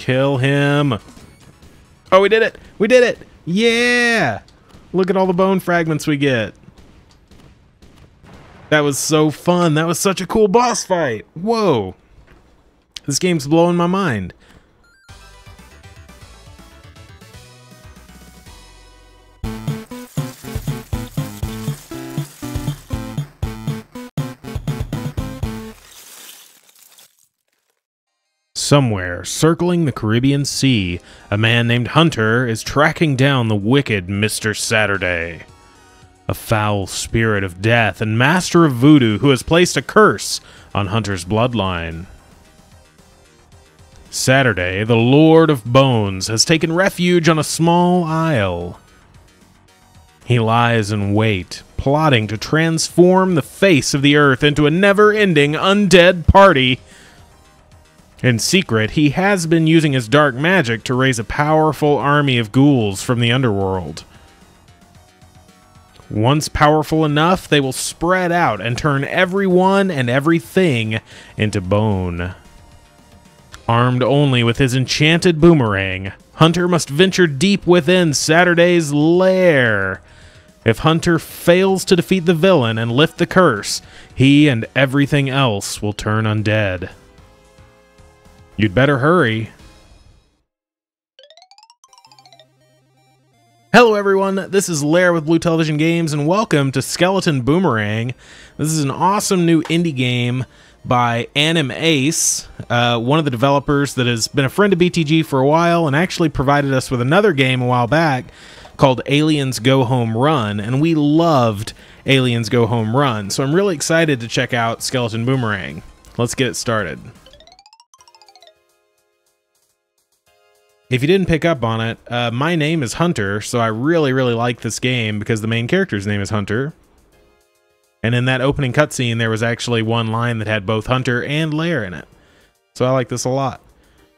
Kill him. Oh, we did it. We did it. Yeah. Look at all the bone fragments we get. That was so fun. That was such a cool boss fight. Whoa. This game's blowing my mind. Somewhere, circling the Caribbean Sea, a man named Hunter is tracking down the wicked Mr. Saturday. A foul spirit of death and master of voodoo who has placed a curse on Hunter's bloodline. Saturday, the Lord of Bones, has taken refuge on a small isle. He lies in wait, plotting to transform the face of the earth into a never ending undead party in secret, he has been using his dark magic to raise a powerful army of ghouls from the underworld. Once powerful enough, they will spread out and turn everyone and everything into bone. Armed only with his enchanted boomerang, Hunter must venture deep within Saturday's lair. If Hunter fails to defeat the villain and lift the curse, he and everything else will turn undead. You'd better hurry. Hello everyone, this is Lair with Blue Television Games and welcome to Skeleton Boomerang. This is an awesome new indie game by Anim Ace, uh, one of the developers that has been a friend of BTG for a while and actually provided us with another game a while back called Aliens Go Home Run, and we loved Aliens Go Home Run, so I'm really excited to check out Skeleton Boomerang. Let's get it started. If you didn't pick up on it, uh, my name is Hunter, so I really, really like this game because the main character's name is Hunter. And in that opening cutscene, there was actually one line that had both Hunter and Lair in it. So I like this a lot.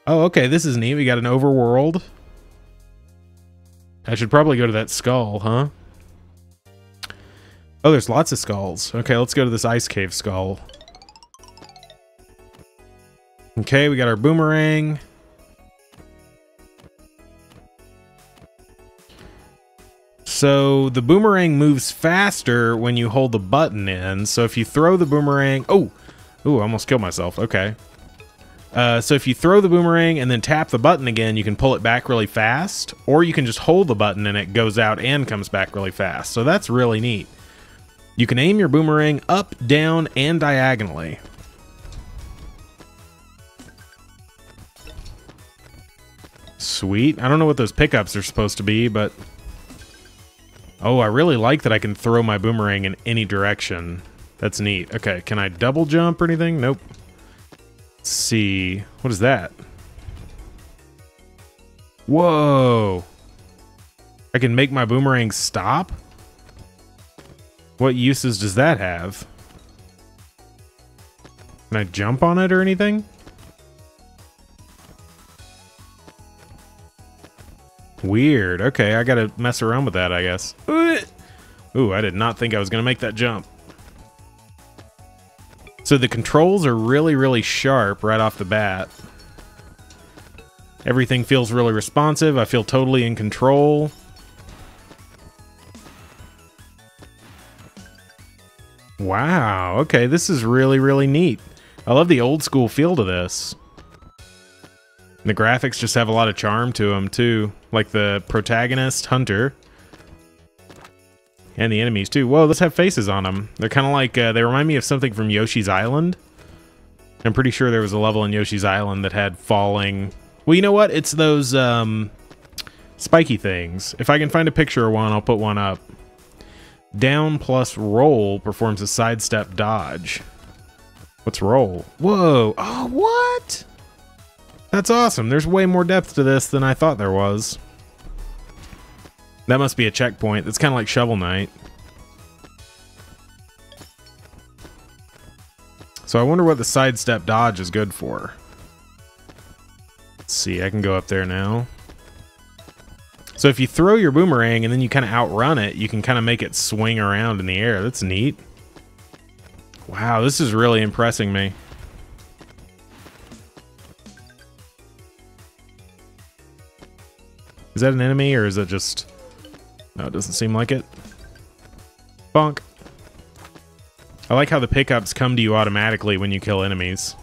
Oh, okay, this is neat. We got an overworld. I should probably go to that skull, huh? Oh, there's lots of skulls. Okay, let's go to this ice cave skull. Okay, we got our boomerang. So the boomerang moves faster when you hold the button in. So if you throw the boomerang, oh, ooh, I almost killed myself. Okay. Uh, so if you throw the boomerang and then tap the button again, you can pull it back really fast, or you can just hold the button and it goes out and comes back really fast. So that's really neat. You can aim your boomerang up, down, and diagonally. Sweet. I don't know what those pickups are supposed to be, but Oh, I really like that I can throw my boomerang in any direction. That's neat. Okay, can I double jump or anything? Nope. Let's see. What is that? Whoa. I can make my boomerang stop? What uses does that have? Can I jump on it or anything? Weird. Okay, I gotta mess around with that, I guess. Ooh, I did not think I was gonna make that jump. So the controls are really, really sharp right off the bat. Everything feels really responsive. I feel totally in control. Wow, okay, this is really, really neat. I love the old school feel to this. The graphics just have a lot of charm to them, too. Like the protagonist, Hunter. And the enemies, too. Whoa, those have faces on them. They're kind of like, uh, they remind me of something from Yoshi's Island. I'm pretty sure there was a level in Yoshi's Island that had falling... Well, you know what? It's those, um, spiky things. If I can find a picture of one, I'll put one up. Down plus roll performs a sidestep dodge. What's roll? Whoa. Oh, what? That's awesome. There's way more depth to this than I thought there was. That must be a checkpoint. That's kind of like Shovel Knight. So I wonder what the sidestep dodge is good for. Let's see, I can go up there now. So if you throw your boomerang and then you kind of outrun it, you can kind of make it swing around in the air. That's neat. Wow, this is really impressing me. Is that an enemy or is it just... No, it doesn't seem like it. Bonk. I like how the pickups come to you automatically when you kill enemies.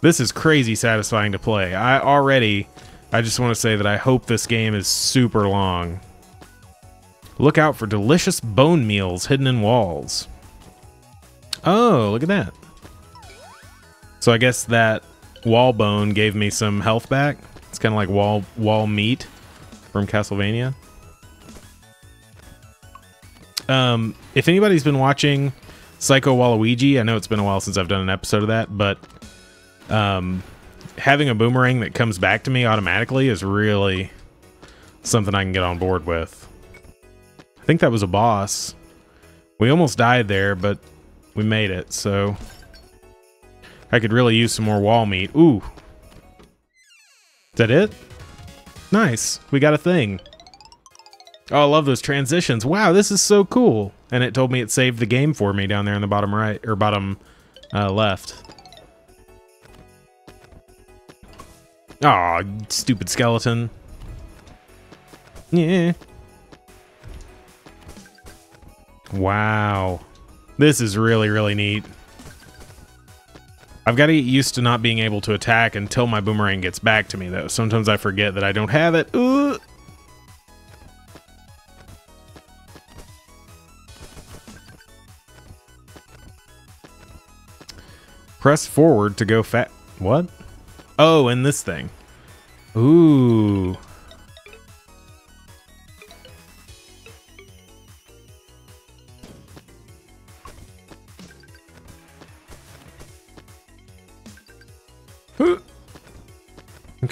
This is crazy satisfying to play. I already, I just want to say that I hope this game is super long. Look out for delicious bone meals hidden in walls. Oh, look at that. So I guess that wall bone gave me some health back. It's kind of like wall wall meat from Castlevania. Um, if anybody's been watching Psycho Waluigi, I know it's been a while since I've done an episode of that, but um, having a boomerang that comes back to me automatically is really something I can get on board with. I think that was a boss. We almost died there, but we made it, so I could really use some more wall meat. Ooh. Is that it? Nice. We got a thing. Oh, I love those transitions. Wow, this is so cool. And it told me it saved the game for me down there in the bottom right, or bottom uh, left. Aw, stupid skeleton. Yeah. Wow. This is really, really neat. I've got to get used to not being able to attack until my boomerang gets back to me, though. Sometimes I forget that I don't have it. Ooh. Press forward to go fat. What? Oh, and this thing. Ooh.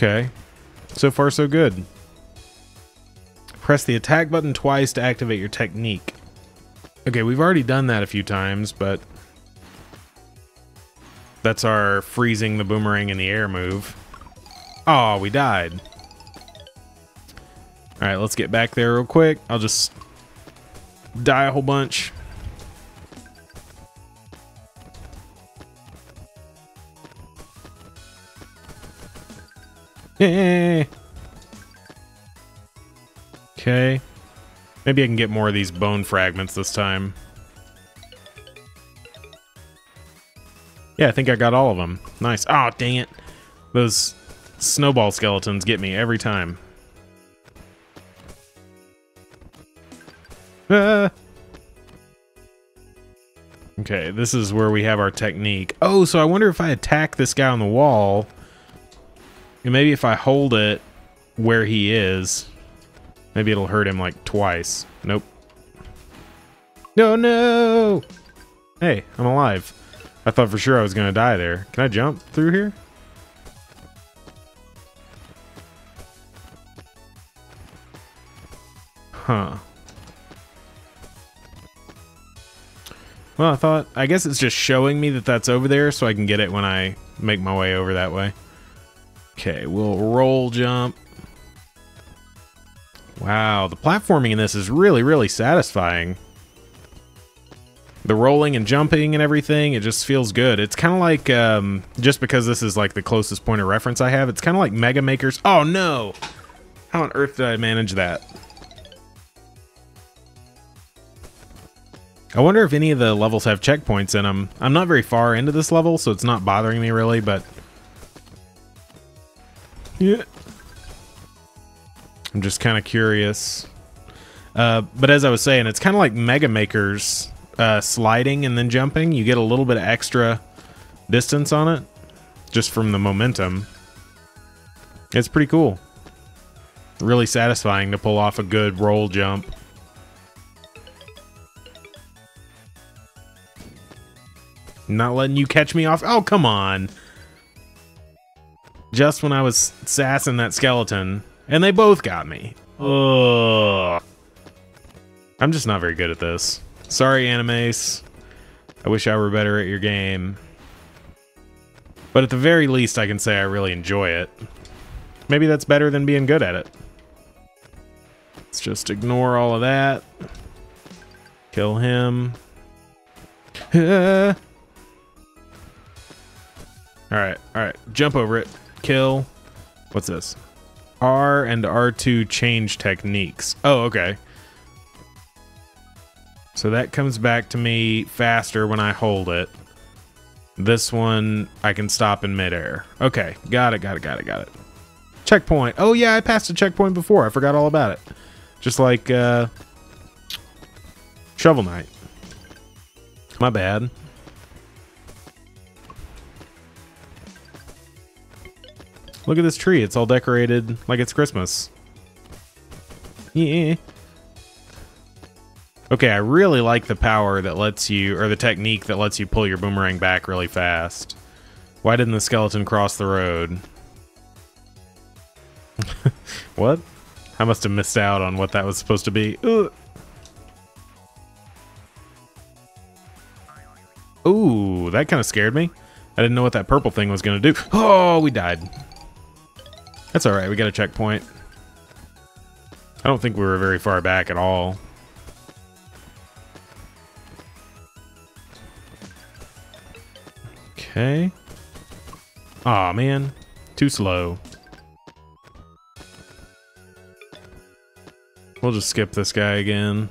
Okay. So far, so good. Press the attack button twice to activate your technique. Okay, we've already done that a few times, but... That's our freezing the boomerang in the air move. Oh, we died. Alright, let's get back there real quick. I'll just die a whole bunch. okay. Maybe I can get more of these bone fragments this time. Yeah, I think I got all of them. Nice. Oh, dang it. Those snowball skeletons get me every time. Ah. Okay, this is where we have our technique. Oh, so I wonder if I attack this guy on the wall and maybe if I hold it where he is, maybe it'll hurt him like twice. Nope. No, no! Hey, I'm alive. I thought for sure I was going to die there. Can I jump through here? Huh. Well, I thought, I guess it's just showing me that that's over there so I can get it when I make my way over that way. Okay, we'll roll jump. Wow, the platforming in this is really, really satisfying. The rolling and jumping and everything, it just feels good. It's kind of like, um, just because this is like the closest point of reference I have, it's kind of like Mega Maker's. Oh no! How on earth did I manage that? I wonder if any of the levels have checkpoints in them. I'm not very far into this level, so it's not bothering me really, but yeah. I'm just kind of curious. Uh, but as I was saying, it's kind of like Mega Maker's uh, sliding and then jumping. You get a little bit of extra distance on it just from the momentum. It's pretty cool. Really satisfying to pull off a good roll jump. Not letting you catch me off. Oh, come on just when I was sassing that skeleton, and they both got me. Ugh. I'm just not very good at this. Sorry, Animace. I wish I were better at your game. But at the very least, I can say I really enjoy it. Maybe that's better than being good at it. Let's just ignore all of that. Kill him. alright, alright. Jump over it kill. What's this? R and R2 change techniques. Oh, okay. So that comes back to me faster when I hold it. This one, I can stop in midair. Okay, got it, got it, got it, got it. Checkpoint. Oh yeah, I passed a checkpoint before. I forgot all about it. Just like uh, Shovel Knight. My bad. Look at this tree. It's all decorated like it's Christmas. Yeah. Okay, I really like the power that lets you, or the technique that lets you pull your boomerang back really fast. Why didn't the skeleton cross the road? what? I must have missed out on what that was supposed to be. Ugh. Ooh, that kind of scared me. I didn't know what that purple thing was going to do. Oh, we died. That's alright, we got a checkpoint. I don't think we were very far back at all. Okay. Aw, man. Too slow. We'll just skip this guy again.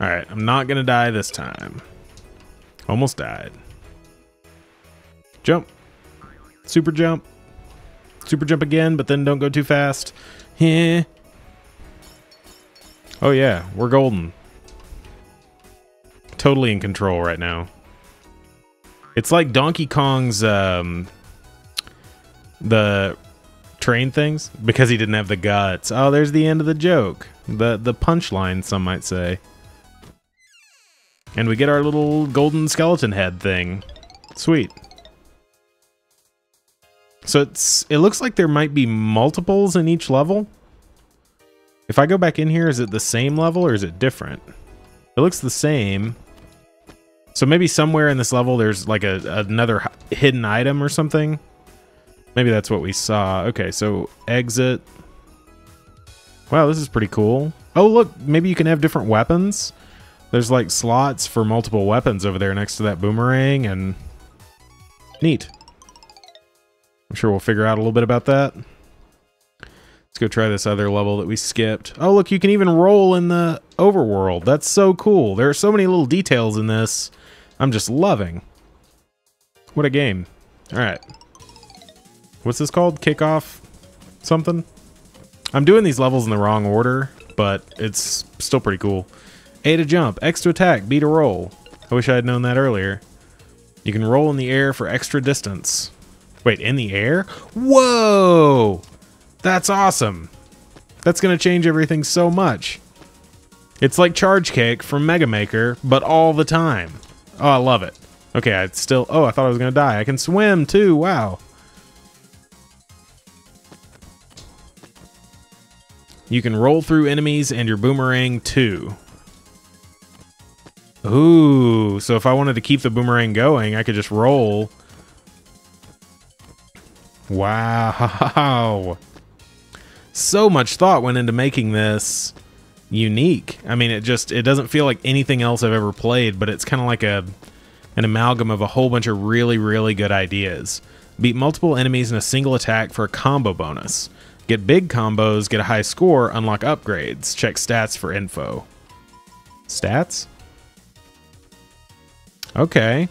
Alright, I'm not gonna die this time. Almost died. Jump. Super jump. Super jump again, but then don't go too fast. Yeah. Oh yeah, we're golden. Totally in control right now. It's like Donkey Kong's um, the train things because he didn't have the guts. Oh, there's the end of the joke. The the punchline, some might say. And we get our little golden skeleton head thing. Sweet. So it's it looks like there might be multiples in each level. If I go back in here, is it the same level or is it different? It looks the same. So maybe somewhere in this level there's like a another hidden item or something. Maybe that's what we saw. Okay, so exit. Wow, this is pretty cool. Oh, look, maybe you can have different weapons. There's like slots for multiple weapons over there next to that boomerang and neat. I'm sure we'll figure out a little bit about that. Let's go try this other level that we skipped. Oh, look, you can even roll in the overworld. That's so cool. There are so many little details in this I'm just loving. What a game. All right. What's this called? Kickoff something? I'm doing these levels in the wrong order, but it's still pretty cool. A to jump, X to attack, B to roll. I wish I had known that earlier. You can roll in the air for extra distance. Wait, in the air? Whoa! That's awesome. That's going to change everything so much. It's like Charge Kick from Mega Maker, but all the time. Oh, I love it. Okay, I still... Oh, I thought I was going to die. I can swim, too. Wow. You can roll through enemies and your boomerang, too. Ooh, so if I wanted to keep the boomerang going, I could just roll. Wow. So much thought went into making this unique. I mean, it just it doesn't feel like anything else I've ever played, but it's kind of like a an amalgam of a whole bunch of really really good ideas. Beat multiple enemies in a single attack for a combo bonus. Get big combos, get a high score, unlock upgrades. Check stats for info. Stats? Okay.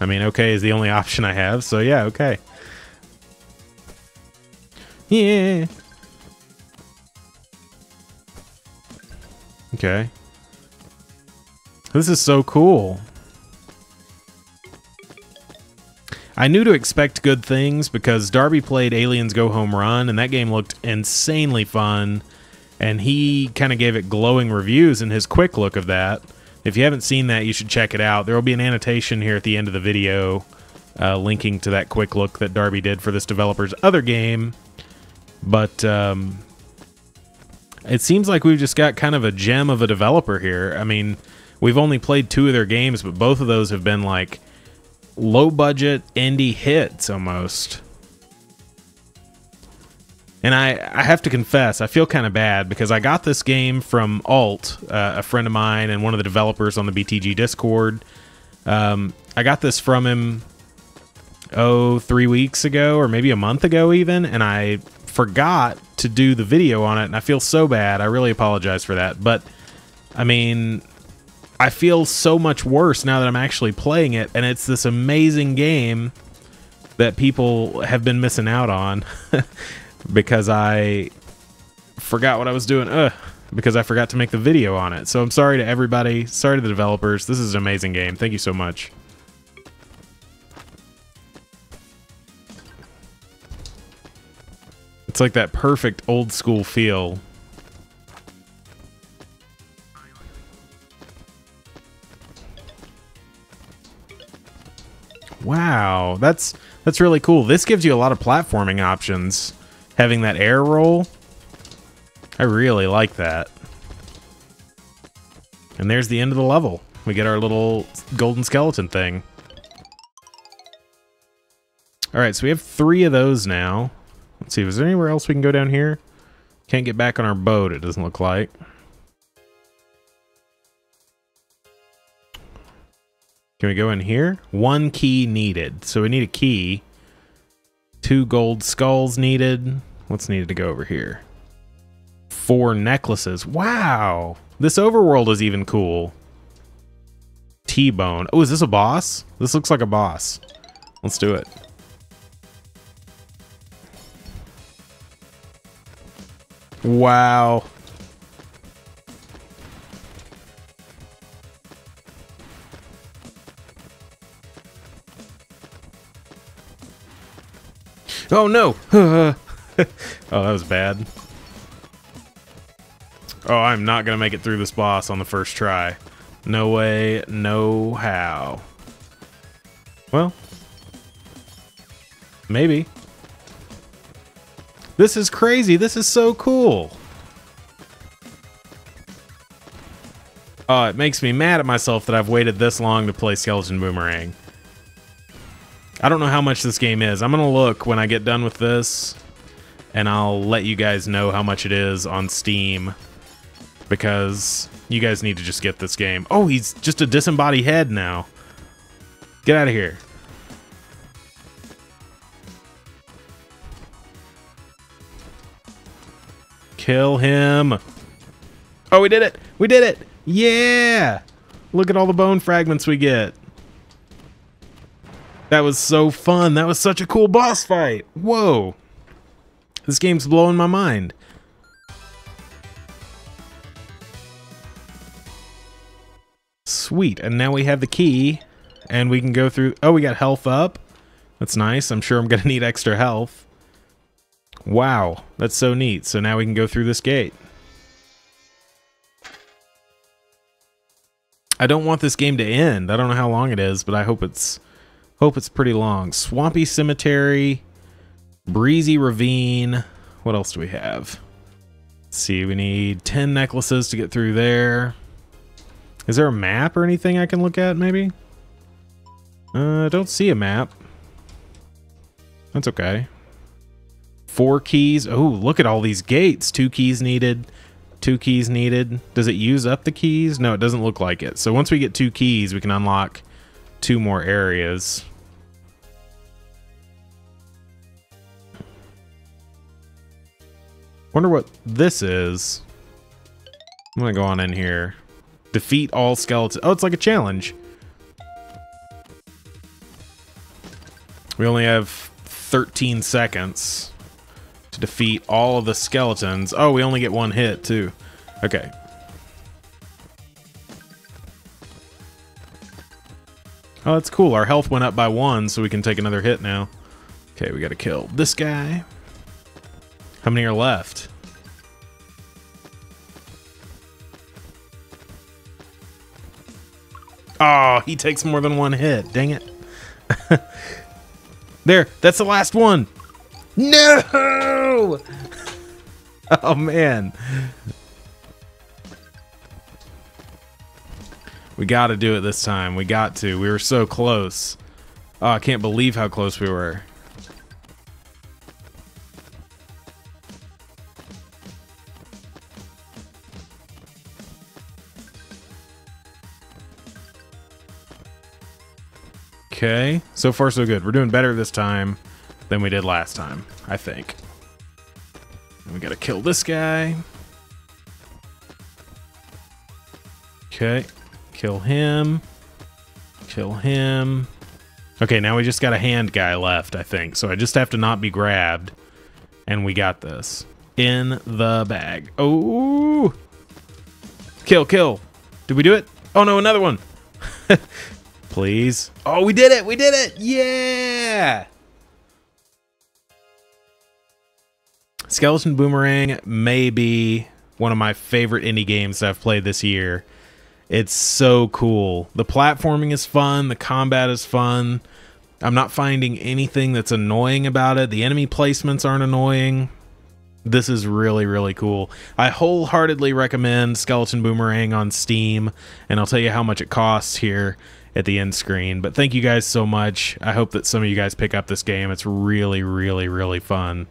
I mean, okay is the only option I have, so yeah, okay. Yeah. Okay. This is so cool. I knew to expect good things because Darby played Aliens Go Home Run, and that game looked insanely fun. And he kind of gave it glowing reviews in his quick look of that. If you haven't seen that, you should check it out. There will be an annotation here at the end of the video uh, linking to that quick look that Darby did for this developer's other game. But um, it seems like we've just got kind of a gem of a developer here. I mean, we've only played two of their games, but both of those have been like low budget indie hits almost. And I, I have to confess, I feel kind of bad because I got this game from Ult, uh, a friend of mine and one of the developers on the BTG Discord. Um, I got this from him oh, three weeks ago or maybe a month ago even, and I forgot to do the video on it, and I feel so bad. I really apologize for that. But, I mean, I feel so much worse now that I'm actually playing it, and it's this amazing game that people have been missing out on because I forgot what I was doing. Ugh, because I forgot to make the video on it. So I'm sorry to everybody. Sorry to the developers. This is an amazing game. Thank you so much. It's like that perfect old school feel. Wow, that's that's really cool. This gives you a lot of platforming options. Having that air roll. I really like that. And there's the end of the level. We get our little golden skeleton thing. Alright, so we have three of those now. Let's see, is there anywhere else we can go down here? Can't get back on our boat, it doesn't look like. Can we go in here? One key needed. So we need a key. Two gold skulls needed. What's needed to go over here? Four necklaces. Wow! This overworld is even cool. T-bone. Oh, is this a boss? This looks like a boss. Let's do it. Wow. Oh no! oh, that was bad. Oh, I'm not gonna make it through this boss on the first try. No way, no how. Well, maybe. This is crazy. This is so cool. Oh, it makes me mad at myself that I've waited this long to play Skeleton Boomerang. I don't know how much this game is. I'm going to look when I get done with this, and I'll let you guys know how much it is on Steam, because you guys need to just get this game. Oh, he's just a disembodied head now. Get out of here. Kill him. Oh, we did it. We did it. Yeah. Look at all the bone fragments we get. That was so fun. That was such a cool boss fight. Whoa. This game's blowing my mind. Sweet. And now we have the key. And we can go through... Oh, we got health up. That's nice. I'm sure I'm going to need extra health. Wow, that's so neat. So now we can go through this gate. I don't want this game to end. I don't know how long it is, but I hope it's hope it's pretty long. Swampy Cemetery, Breezy Ravine. What else do we have? Let's see, we need 10 necklaces to get through there. Is there a map or anything I can look at, maybe? Uh, I don't see a map. That's okay. Four keys. Oh, look at all these gates. Two keys needed. Two keys needed. Does it use up the keys? No, it doesn't look like it. So once we get two keys, we can unlock two more areas. Wonder what this is. I'm gonna go on in here. Defeat all skeletons. Oh, it's like a challenge. We only have 13 seconds to defeat all of the skeletons. Oh, we only get one hit, too. Okay. Oh, that's cool. Our health went up by one, so we can take another hit now. Okay, we gotta kill this guy. How many are left? Oh, he takes more than one hit. Dang it. there, that's the last one. No! Oh, man. We got to do it this time. We got to. We were so close. Oh, I can't believe how close we were. Okay, so far so good. We're doing better this time than we did last time, I think. And we gotta kill this guy. Okay, kill him. Kill him. Okay, now we just got a hand guy left, I think. So I just have to not be grabbed. And we got this. In the bag. Oh! Kill, kill. Did we do it? Oh no, another one. Please. Oh, we did it! We did it! Yeah! Skeleton Boomerang may be one of my favorite indie games that I've played this year. It's so cool. The platforming is fun, the combat is fun. I'm not finding anything that's annoying about it. The enemy placements aren't annoying. This is really, really cool. I wholeheartedly recommend Skeleton Boomerang on Steam, and I'll tell you how much it costs here at the end screen. But thank you guys so much. I hope that some of you guys pick up this game. It's really, really, really fun.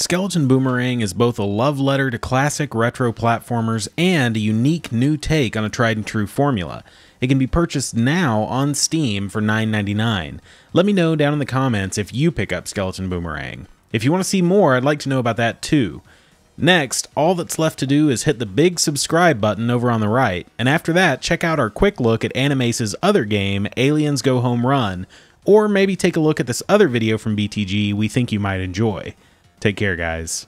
Skeleton Boomerang is both a love letter to classic retro platformers and a unique new take on a tried and true formula. It can be purchased now on Steam for $9.99. Let me know down in the comments if you pick up Skeleton Boomerang. If you want to see more, I'd like to know about that too. Next, all that's left to do is hit the big subscribe button over on the right, and after that, check out our quick look at Animace's other game, Aliens Go Home Run, or maybe take a look at this other video from BTG we think you might enjoy. Take care, guys.